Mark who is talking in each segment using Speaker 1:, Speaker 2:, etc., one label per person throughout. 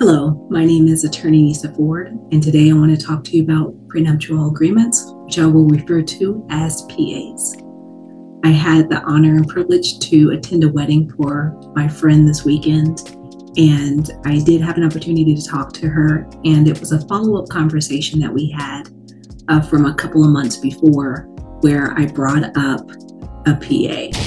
Speaker 1: Hello, my name is Attorney Nisa Ford, and today I want to talk to you about prenuptial agreements, which I will refer to as PAs. I had the honor and privilege to attend a wedding for my friend this weekend, and I did have an opportunity to talk to her, and it was a follow up conversation that we had uh, from a couple of months before where I brought up a PA.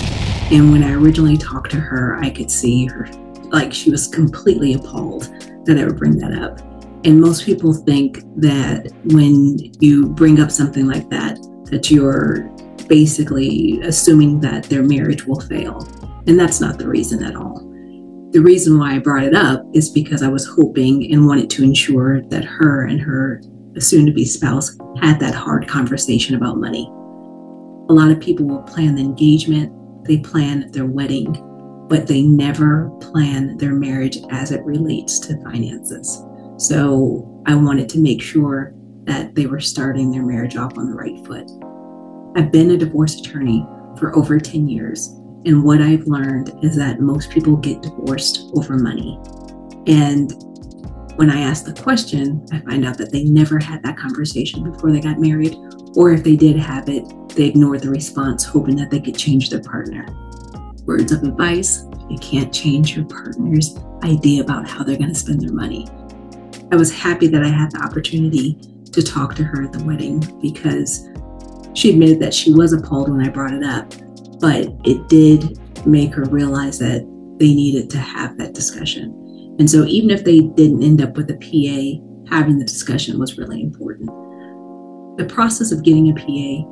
Speaker 1: And when I originally talked to her, I could see her like she was completely appalled that I would bring that up. And most people think that when you bring up something like that, that you're basically assuming that their marriage will fail. And that's not the reason at all. The reason why I brought it up is because I was hoping and wanted to ensure that her and her soon to be spouse had that hard conversation about money. A lot of people will plan the engagement, they plan their wedding, but they never plan their marriage as it relates to finances. So I wanted to make sure that they were starting their marriage off on the right foot. I've been a divorce attorney for over 10 years, and what I've learned is that most people get divorced over money. And when I ask the question, I find out that they never had that conversation before they got married, or if they did have it, they ignored the response, hoping that they could change their partner words of advice. You can't change your partner's idea about how they're going to spend their money. I was happy that I had the opportunity to talk to her at the wedding because she admitted that she was appalled when I brought it up, but it did make her realize that they needed to have that discussion. And so, even if they didn't end up with a PA, having the discussion was really important. The process of getting a PA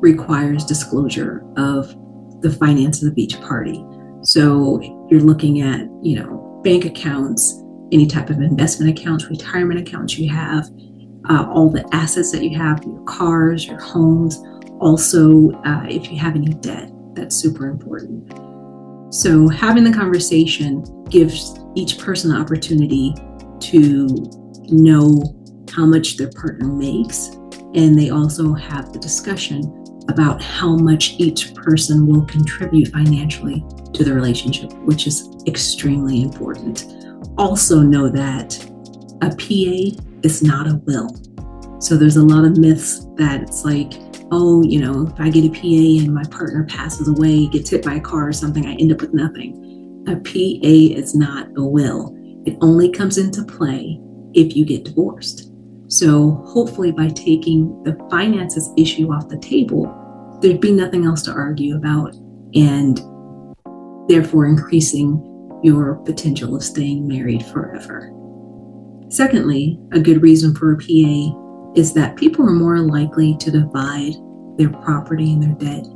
Speaker 1: requires disclosure of the finances of each party. So you're looking at, you know, bank accounts, any type of investment accounts, retirement accounts you have, uh, all the assets that you have, your cars, your homes. Also, uh, if you have any debt, that's super important. So having the conversation gives each person the opportunity to know how much their partner makes, and they also have the discussion about how much each person will contribute financially to the relationship, which is extremely important. Also, know that a PA is not a will. So, there's a lot of myths that it's like, oh, you know, if I get a PA and my partner passes away, gets hit by a car or something, I end up with nothing. A PA is not a will. It only comes into play if you get divorced. So, hopefully, by taking the finances issue off the table, there'd be nothing else to argue about, and therefore increasing your potential of staying married forever. Secondly, a good reason for a PA is that people are more likely to divide their property and their debt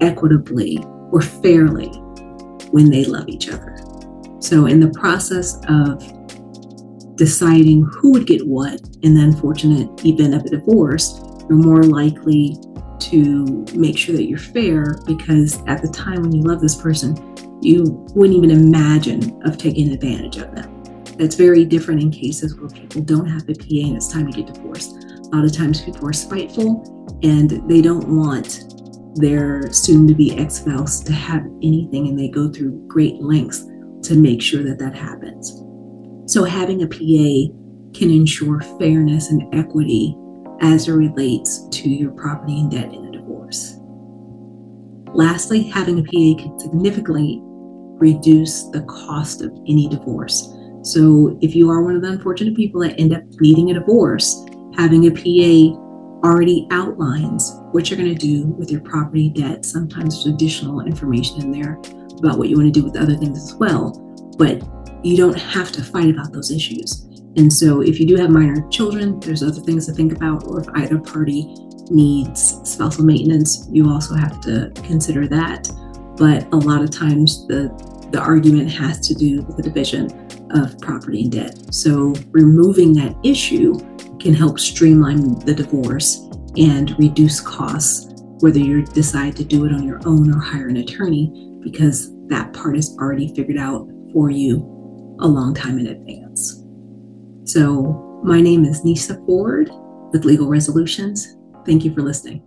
Speaker 1: equitably or fairly when they love each other. So, in the process of deciding who would get what in the unfortunate event of a divorce, you're more likely to make sure that you're fair because at the time when you love this person, you wouldn't even imagine of taking advantage of them. That's very different in cases where people don't have a PA and it's time to get divorced. A lot of times people are spiteful and they don't want their soon to be ex spouse to have anything and they go through great lengths to make sure that that happens. So, having a PA can ensure fairness and equity as it relates to your property and debt in a divorce. Lastly, having a PA can significantly reduce the cost of any divorce. So, if you are one of the unfortunate people that end up needing a divorce, having a PA already outlines what you're going to do with your property debt. Sometimes there's additional information in there about what you want to do with other things as well. But you don't have to fight about those issues. And so, if you do have minor children, there's other things to think about, or if either party needs spousal maintenance, you also have to consider that. But a lot of times, the, the argument has to do with the division of property and debt. So, removing that issue can help streamline the divorce and reduce costs, whether you decide to do it on your own or hire an attorney, because that part is already figured out for you a long time in advance. So, my name is Nisa Ford with Legal Resolutions. Thank you for listening.